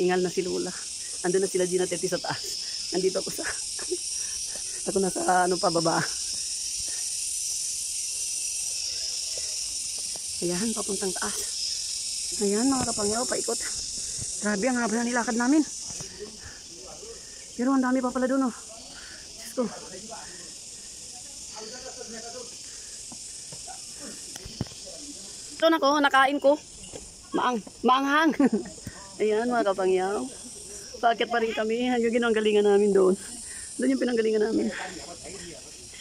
Ingal na si Lula. Andun na sila Gina Teti sa taas. Nandito ako sa... ako nasa ano pa baba. Ayan, papuntang taas. Ayan, mga kapangyaw, paikot. Grabe, ang haba na nilakad namin. Pero ang dami pa pala doon, oh. Diyos ko. Ito na ko, nakain ko. Maang, maanghang. Ayan, mga kapangyaw. Bakit pa rin kami? Yung ginanggalingan namin doon. Doon yung pinanggalingan namin.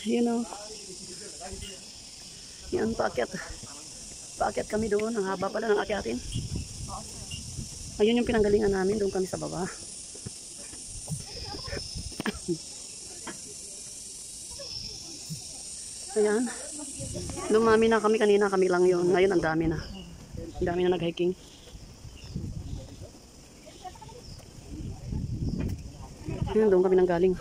Ayan, oh. Yan, paakyat. Paakyat kami doon. Ang haba pala ng akyatin. Ayun yung pinanggalingan namin. Doon kami sa baba. Ayan. Dumami na kami kanina. Kami lang yon Ngayon ang dami na. Ang dami na nag-hiking. Ayan, doon kami nang galing.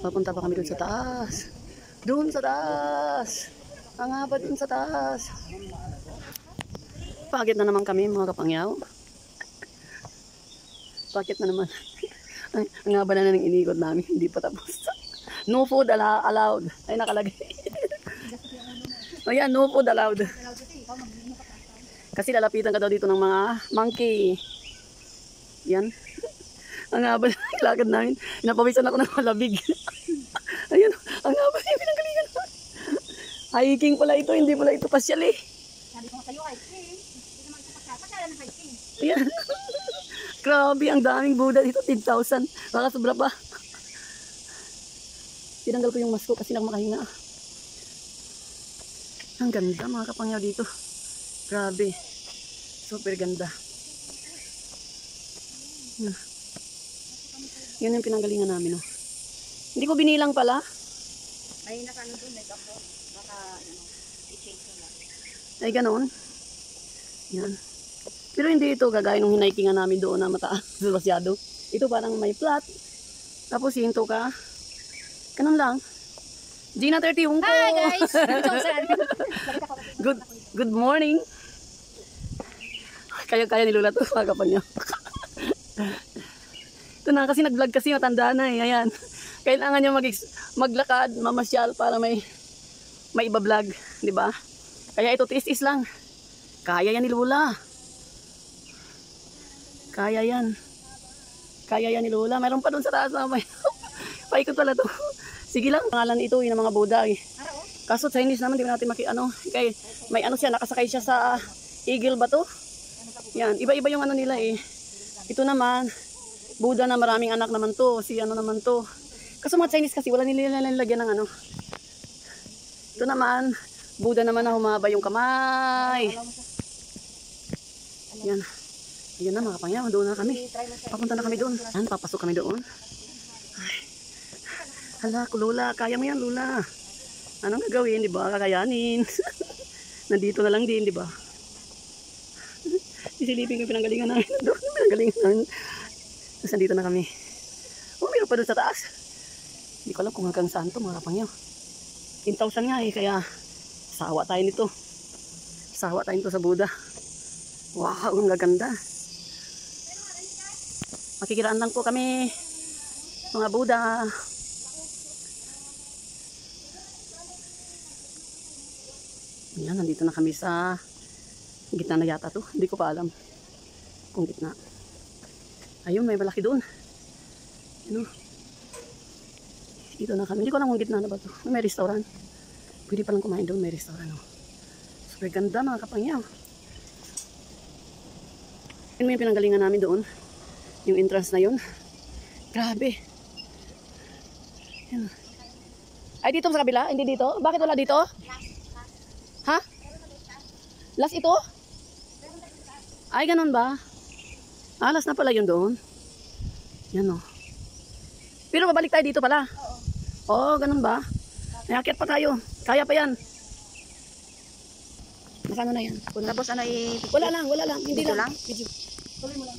Papunta pa kami doon sa taas. Doon sa taas. Ang haba doon sa taas. Pagit na naman kami mga kapangyaw. Pagit na naman. Ay, ang haba na ng inikot namin. Hindi pa tapos. No food allowed. Ay, nakalagay. o yan, no food allowed. Kasi lalapitan ka daw dito ng mga monkey. Yan. Ang haba na ng lakad namin. Napawisan ako ng malabig. Ayun, ang haba na yung pinanggalingan. Hiking pala ito, hindi pala ito pasyal eh. Sabi ko sa'yo, hiking. Hindi naman ito pagkakasala ng hiking. Ayan. Grabe, ang daming Buddha dito. 10,000. Baka sobra pa. Tinanggal ko yung mask ko kasi nakamakahinga. Ang ganda mga kapangyaw dito. Grabe. Super ganda. Yan. Yan yung pinanggalingan namin. Oh. Hindi ko binilang pala. May nasa ano doon, may kapo. Baka, ano, i-change ko lang. Ay, ganoon. Yan. Pero hindi ito gagaya nung hinaikingan namin doon na mataas, masyado. Ito parang may flat. Tapos hinto ka. Ganun lang. Gina 30 hungko. Hi guys! Good good morning. Kaya-kaya ni Lola to, mga kapanya. Ito na kasi nag-vlog kasi matanda na eh. Ayan. Kailangan niya mag maglakad, mamasyal para may may iba vlog, di ba? Kaya ito tiis-is lang. Kaya yan ni Lola. Kaya yan. Kaya yan ni Lola. Mayroon pa doon sa taas na may paikot pala to. Sige lang, pangalan ito yung mga Buddha eh. Kaso Chinese naman, di natin maki, ano, kay, may ano siya, nakasakay siya sa eagle ba to? Yan, iba-iba yung ano nila eh. Ito naman, Buddha na maraming anak naman to, si ano naman to. Kaso mga Chinese kasi, wala nila nilalagyan ng ano. Ito naman, Buddha naman na humaba yung kamay. Yan. Ayan na mga kapangyaw, doon na kami. Papunta na kami doon. Yan, papasok kami doon. Ay. Hala, Lola, kaya mo yan, Lola. Anong gagawin, di ba? Kakayanin. Nandito na lang din, di ba? Isilipin ko pinanggalingan namin. Doon, pinanggalingan namin. Tapos nandito na kami. Oh, meron pa doon sa taas. Hindi ko alam kung hanggang saan to, mga kapangyaw. 10,000 nga eh, kaya sawa tayo nito. Sawa tayo nito sa Buddha. Wow, ang gaganda. Makikiraan lang po kami. Mga Buddha. Yan, nandito na kami sa gitna na yata to. Hindi ko pa alam kung gitna. Ayun, may malaki doon. Ano? Dito na kami. Hindi ko alam kung gitna na ba to. May restaurant. Pwede palang kumain doon. May restaurant. Oh. Super ganda mga kapangyaw. Yun yung pinanggalingan namin doon. Yung entrance na yun. Grabe. Yan. Ay, dito sa kabila? Hindi dito? Bakit wala dito? Ha? Last ito? Ay, ganun ba? Last na pala yun doon. Yan o. Pero babalik tayo dito pala. Oo. Oo, ganun ba? May akyat pa tayo. Kaya pa yan. Nasaan na yan? Tapos ano i... Wala lang, wala lang. Hindi Dito lang. lang? Video. Tuloy mo lang.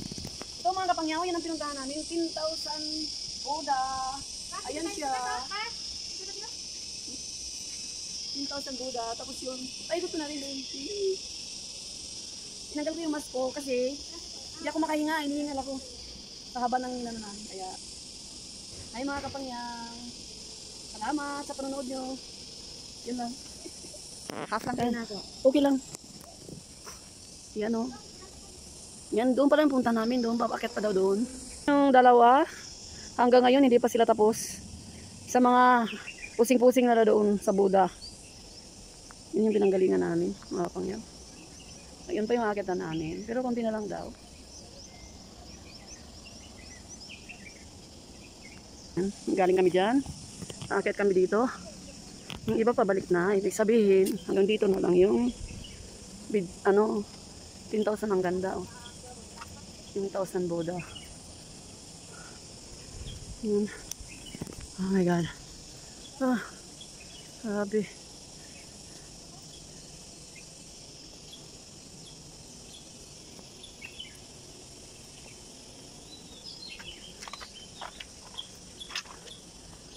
Ito mga kapangyaw, yan ang pinuntahan namin. 10,000 Buddha. Ayan siya. 10,000 Buddha. Tapos yun, paikot ko na rin. Tinanggal ko yung mask ko kasi hindi ako makahinga, hinihingal ako. Sa haba ng hinano namin. Kaya, ay mga kapangyang, salamat sa panonood nyo. Yun lang. Half lang kayo na ako. Okay lang. Yan o. Yan, doon pa rin punta namin. Doon, papakit pa daw doon. Yung dalawa, hanggang ngayon hindi pa sila tapos. Sa mga pusing-pusing na daw doon sa Buda. Yun yung pinanggalingan namin, mga pangyaw. Ayun pa yung akit na namin. Pero konti na lang daw. Galing kami dyan. Akit kami dito. Yung iba pabalik na. Ibig sabihin, hanggang dito na lang yung bid, ano, 10,000 ang ganda. Oh. 10,000 Buddha. Yun. Oh my God. Ah, grabe.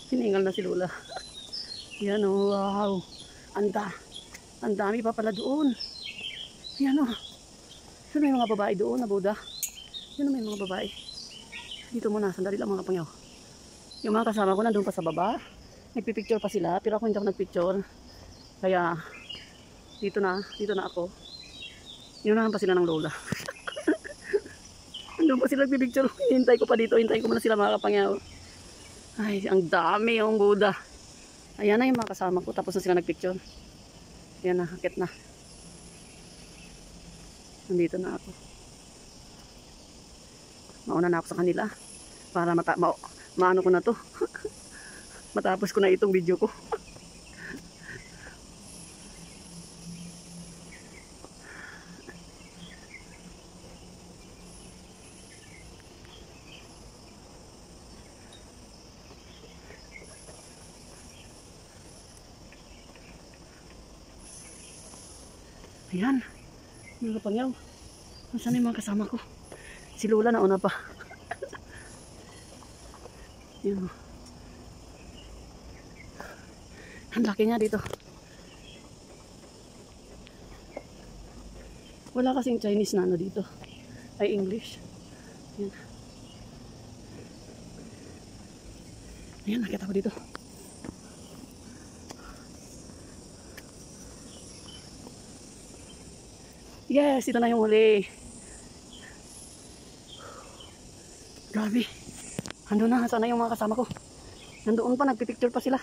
Hiningal na si Lola. Yan oh, wow. Anda. Ang dami pa pala doon. Yan oh. Yun may mga babae doon na Buddha. Yun may mga babae. Dito muna, sandali lang mga pangyaw. Yung mga kasama ko nandun pa sa baba. Nagpipicture pa sila, pero ako hindi ako nagpicture. Kaya, dito na, dito na ako. Inunahan pa sila ng lola. nandun pa sila nagpipicture. Hintay ko pa dito, hintay ko muna sila mga kapangyaw. Ay, ang dami yung Buddha. Ayan na yung mga kasama ko. Tapos na sila nagpicture. Ayan na, hakit na. Nandito na ako. Mauna na ako sa kanila. Para mata ma maano ko na to. Matapos ko na itong video ko. Ayan. Mga kapangyaw. Nasaan yung mga kasama ko? Si Lola na una pa. Yan. oh. Ang laki niya dito. Wala kasing Chinese na ano dito. Ay English. Yan. Ayan, nakita ko dito. Yes, ito na yung huli. Grabe. Ando na, sana yung mga kasama ko. Nandoon pa, nagpipicture pa sila.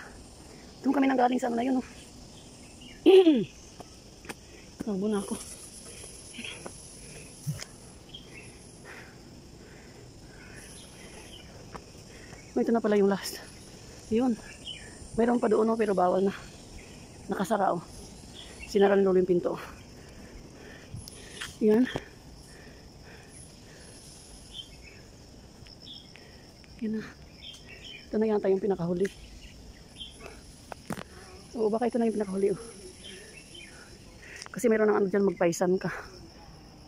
Doon kami nang galing sa ano na yun. Oh. Tabo na ako. Oh, ito na pala yung last. Yun. Mayroon pa doon oh, pero bawal na. Nakasara oh. Sinara Lolo yung pinto. Yan. Yan na. Ito na yata yung pinakahuli. Oo, baka ito na yung pinakahuli. Oh. Kasi meron ng ano dyan, magpaisan ka.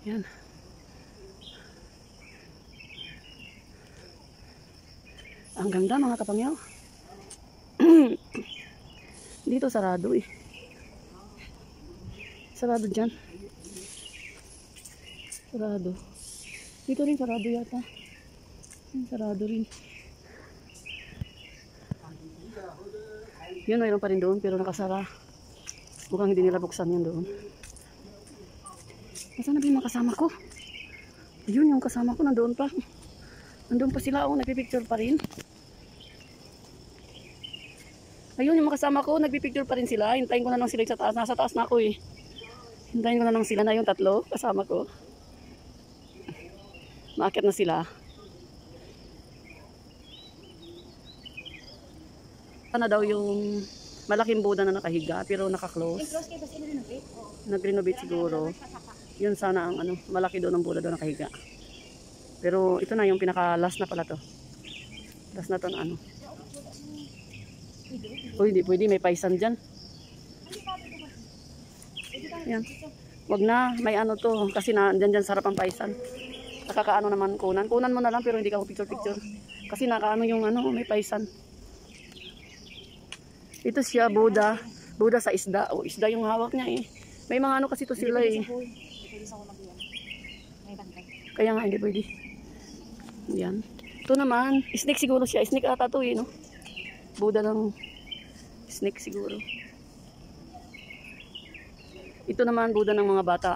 Yan. Ang ganda mga kapangyaw. Dito sarado eh. Sarado dyan. Sarado. Dito rin sarado yata. Yung sarado rin. Yun, mayroon pa rin doon pero nakasara. Mukhang hindi nila buksan yun doon. Nasaan na ba yung kasama ko? Ayun, yung kasama ko nandoon pa. Nandoon pa sila, oh, nagpipicture pa rin. Ayun, yung mga kasama ko, nagpipicture pa rin sila. Hintayin ko na lang sila sa taas. Nasa taas na ako eh. Hintayin ko na lang sila na yung tatlo, kasama ko. Maakit na sila. Ano daw yung malaking Buddha na nakahiga pero naka-close. Nag-renovate siguro. Yun sana ang ano, malaki doon ang Buddha doon nakahiga. Pero ito na yung pinaka last na pala to. Last na to na ano. Hindi pwede, may paisan dyan. Yan. Wag na, may ano to. Kasi na, dyan dyan sarap ang paisan. Nakakaano naman kunan. Kunan mo na lang pero hindi ka picture picture. Kasi nakaano yung ano, may paisan. Ito siya, Buddha. Buda sa isda. O, isda yung hawak niya eh. May mga ano kasi to sila eh. Kaya nga, hindi pwede. Yan. Ito naman, snake siguro siya. Snake ata to eh, no? Buda ng snake siguro. Ito naman, Buda ng mga bata.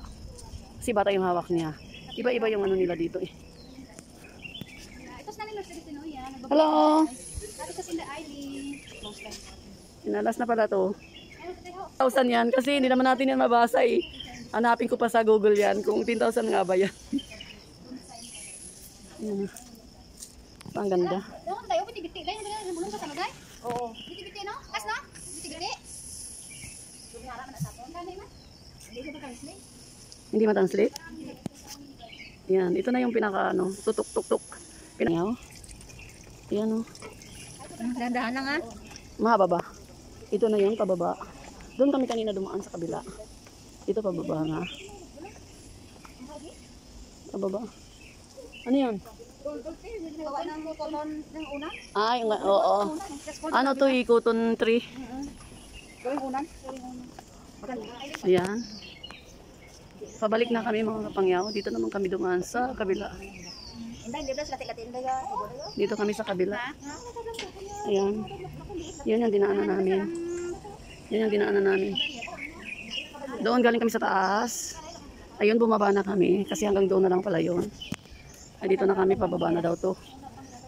Kasi bata yung hawak niya. Iba-iba yung ano nila dito eh. Yan. Hello! Inalas na pala to. Ano sa tayo? 10,000 yan kasi hindi naman natin yan mabasa eh. Hanapin ko pa sa Google yan kung 10,000 nga ba yan. Yan. Ang ganda. Doon tayo, biti-biti. Dahil na bulong sa sana, day? Oo. Biti-biti, no? Kas, no? Biti-biti. Hindi ko ba translate? Hindi matranslate? Yan, ito na yung pinaka ano, tutok-tuk-tuk. Pinangaw. Yan o. Dahan lang, ha? Mahaba ba? Ito na yung pababa. Doon kami kanina dumaan sa kabila. Ito pababa nga. Pababa. Ano ng unan. Ah, oo. Ano to, ikuton tree. Maganda. Ayan. Pabalik na kami mga kapangyaw. Dito naman kami dumaan sa kabila. Ya? Dito kami sa kabila. Ayan. Yan yung dinaanan namin. Yan yung dinaanan namin. Doon galing kami sa taas. Ayun, bumaba na kami. Kasi hanggang doon na lang pala yun. Ay, dito na kami. Pababa na daw to.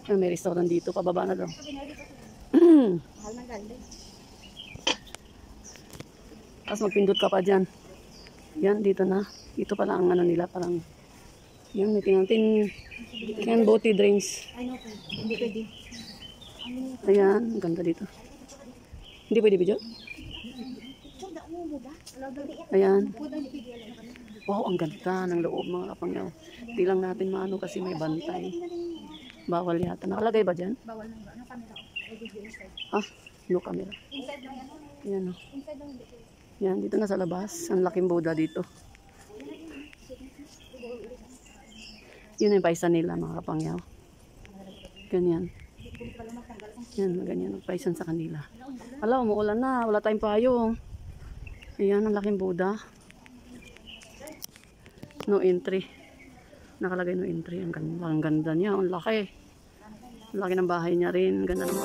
Ay, may restaurant dito. Pababa na daw. Tapos magpindot ka pa dyan. Yan, dito na. Dito pala ang ano nila. Parang, yan, may tinatin. Yan. Ay, no, hindi pwede. Ayan, ang ganda dito. Hindi pwede video? Ayan. Wow, ang ganda ng loob mga kapangyaw. Di lang natin maano kasi may bantay. Bawal yata. Nakalagay ba dyan? Bawal na ba? Ano camera? Ah, no camera. Inside lang yan. Yan o. Inside lang. Yan, dito na sa labas. Ang laking Buddha dito. Yun yung paisan nila mga kapangyaw. Ganyan. Yan, ganyan ang paisan sa kanila. Hala, umuulan na. Wala tayong payong. Ayan, ang laking Buddha. No entry. Nakalagay no entry. Ang ganda, ang ganda niya. Ang laki. Ang laki ng bahay niya rin. Ganda ng.